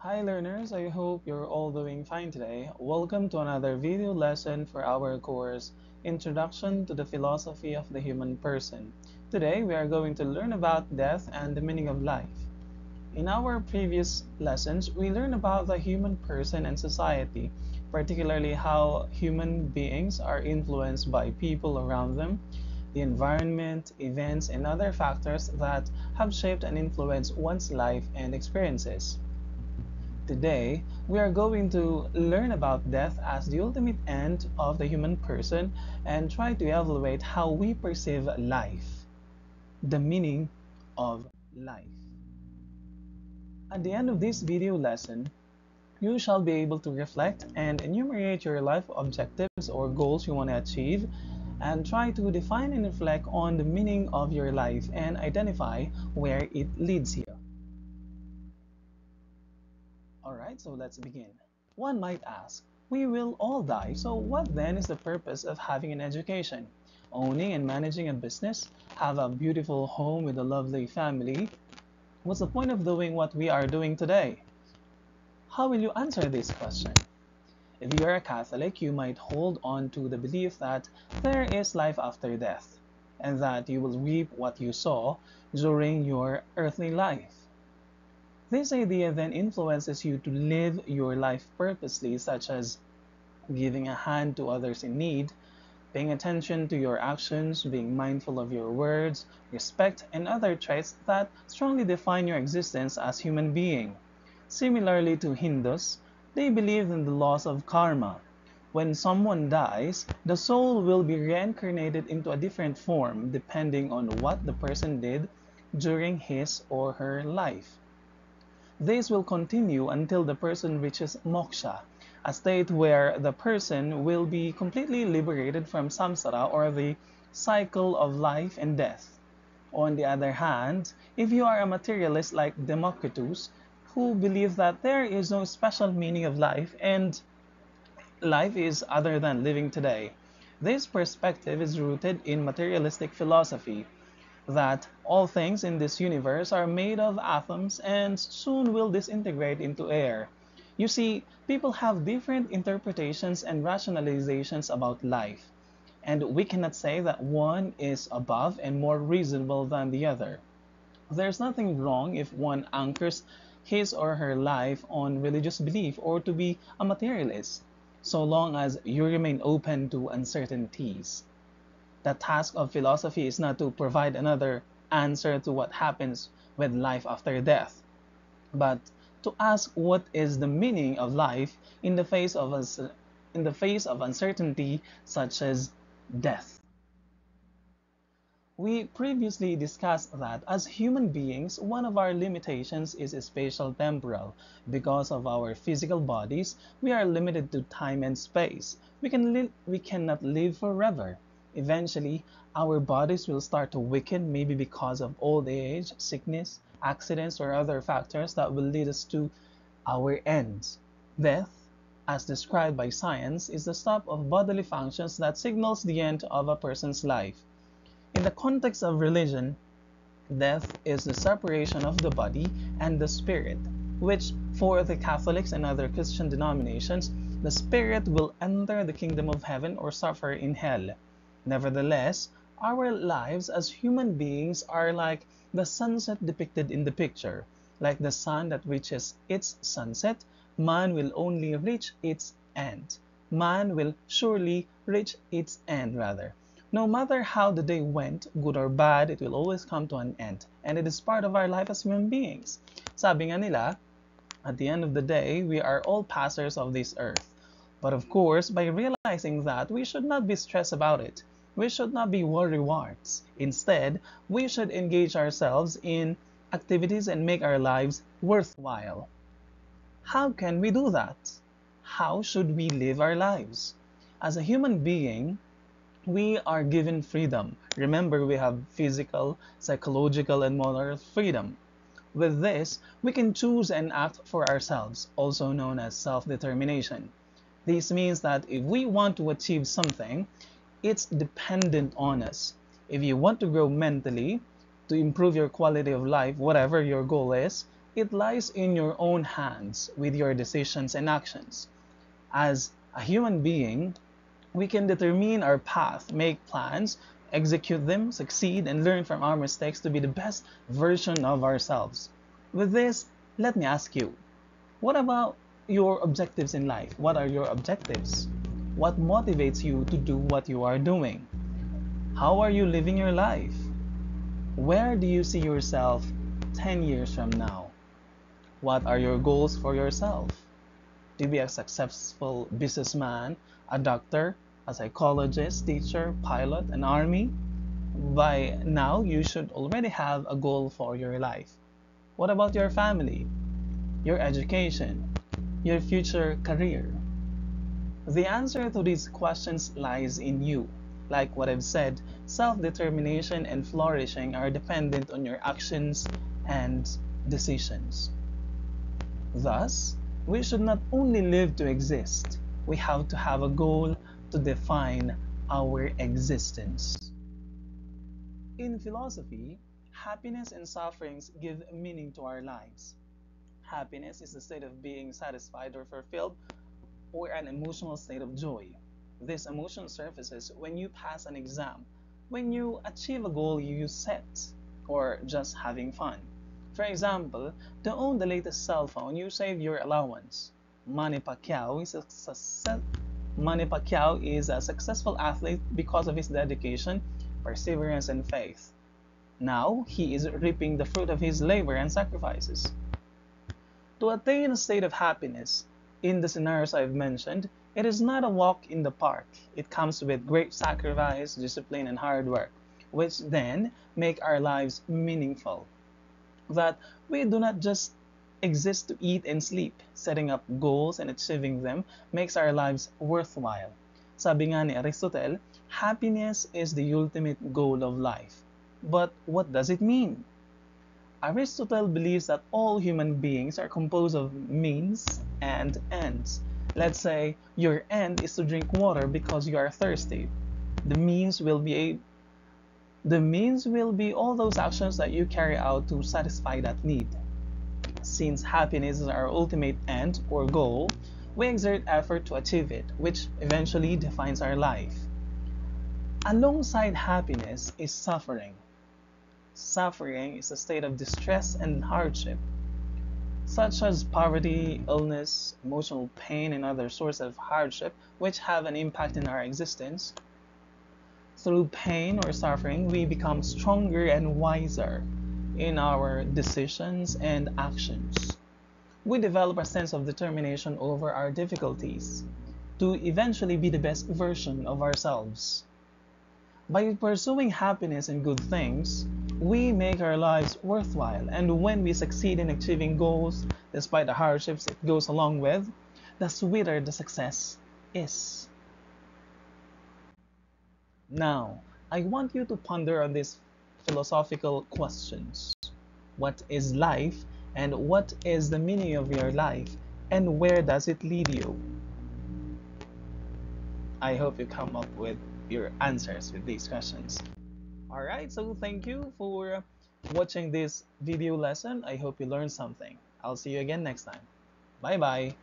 Hi learners, I hope you're all doing fine today. Welcome to another video lesson for our course Introduction to the Philosophy of the Human Person. Today we are going to learn about death and the meaning of life. In our previous lessons, we learned about the human person and society, particularly how human beings are influenced by people around them, the environment, events, and other factors that have shaped and influenced one's life and experiences. Today, we are going to learn about death as the ultimate end of the human person and try to evaluate how we perceive life, the meaning of life. At the end of this video lesson, you shall be able to reflect and enumerate your life objectives or goals you want to achieve and try to define and reflect on the meaning of your life and identify where it leads you. So let's begin. One might ask, we will all die, so what then is the purpose of having an education? Owning and managing a business? Have a beautiful home with a lovely family? What's the point of doing what we are doing today? How will you answer this question? If you are a Catholic, you might hold on to the belief that there is life after death, and that you will reap what you sow during your earthly life. This idea then influences you to live your life purposely, such as giving a hand to others in need, paying attention to your actions, being mindful of your words, respect, and other traits that strongly define your existence as human being. Similarly to Hindus, they believe in the laws of karma. When someone dies, the soul will be reincarnated into a different form depending on what the person did during his or her life. This will continue until the person reaches moksha, a state where the person will be completely liberated from samsara or the cycle of life and death. On the other hand, if you are a materialist like Democritus, who believes that there is no special meaning of life and life is other than living today, this perspective is rooted in materialistic philosophy that all things in this universe are made of atoms and soon will disintegrate into air. You see, people have different interpretations and rationalizations about life, and we cannot say that one is above and more reasonable than the other. There's nothing wrong if one anchors his or her life on religious belief or to be a materialist, so long as you remain open to uncertainties the task of philosophy is not to provide another answer to what happens with life after death, but to ask what is the meaning of life in the face of in the face of uncertainty such as death. We previously discussed that as human beings, one of our limitations is spatial temporal. Because of our physical bodies, we are limited to time and space. We, can we cannot live forever. Eventually, our bodies will start to weaken, maybe because of old age, sickness, accidents, or other factors that will lead us to our ends. Death, as described by science, is the stop of bodily functions that signals the end of a person's life. In the context of religion, death is the separation of the body and the spirit, which for the Catholics and other Christian denominations, the spirit will enter the kingdom of heaven or suffer in hell. Nevertheless, our lives as human beings are like the sunset depicted in the picture. Like the sun that reaches its sunset, man will only reach its end. Man will surely reach its end, rather. No matter how the day went, good or bad, it will always come to an end. And it is part of our life as human beings. Sabi nga nila, at the end of the day, we are all passers of this earth. But of course, by realizing that, we should not be stressed about it we should not be worrywarts. Instead, we should engage ourselves in activities and make our lives worthwhile. How can we do that? How should we live our lives? As a human being, we are given freedom. Remember, we have physical, psychological, and moral freedom. With this, we can choose and act for ourselves, also known as self-determination. This means that if we want to achieve something, it's dependent on us. If you want to grow mentally, to improve your quality of life, whatever your goal is, It lies in your own hands with your decisions and actions. As a human being, we can determine our path, make plans, execute them, succeed, and learn from our mistakes to be the best version of ourselves. With this, let me ask you what about your objectives in life? What are your objectives? What motivates you to do what you are doing? How are you living your life? Where do you see yourself 10 years from now? What are your goals for yourself? To be a successful businessman, a doctor, a psychologist, teacher, pilot, an army? By now, you should already have a goal for your life. What about your family, your education, your future career? The answer to these questions lies in you. Like what I've said, self-determination and flourishing are dependent on your actions and decisions. Thus, we should not only live to exist, we have to have a goal to define our existence. In philosophy, happiness and sufferings give meaning to our lives. Happiness is the state of being satisfied or fulfilled or an emotional state of joy. This emotion surfaces when you pass an exam, when you achieve a goal you set, or just having fun. For example, to own the latest cell phone, you save your allowance. Manny Pacquiao is a, Manny Pacquiao is a successful athlete because of his dedication, perseverance, and faith. Now, he is reaping the fruit of his labor and sacrifices. To attain a state of happiness, in the scenarios I've mentioned, it is not a walk in the park. It comes with great sacrifice, discipline, and hard work, which then make our lives meaningful. That we do not just exist to eat and sleep. Setting up goals and achieving them makes our lives worthwhile. Sabi nga ni Aristotle, happiness is the ultimate goal of life. But what does it mean? Aristotle believes that all human beings are composed of means and ends. Let's say your end is to drink water because you are thirsty. The means will be a, the means will be all those actions that you carry out to satisfy that need. Since happiness is our ultimate end or goal, we exert effort to achieve it, which eventually defines our life. Alongside happiness is suffering. Suffering is a state of distress and hardship, such as poverty, illness, emotional pain, and other sources of hardship which have an impact in our existence. Through pain or suffering, we become stronger and wiser in our decisions and actions. We develop a sense of determination over our difficulties to eventually be the best version of ourselves. By pursuing happiness and good things, we make our lives worthwhile. And when we succeed in achieving goals, despite the hardships it goes along with, the sweeter the success is. Now, I want you to ponder on these philosophical questions. What is life and what is the meaning of your life and where does it lead you? I hope you come up with your answers with these questions. Alright, so thank you for watching this video lesson. I hope you learned something. I'll see you again next time. Bye bye.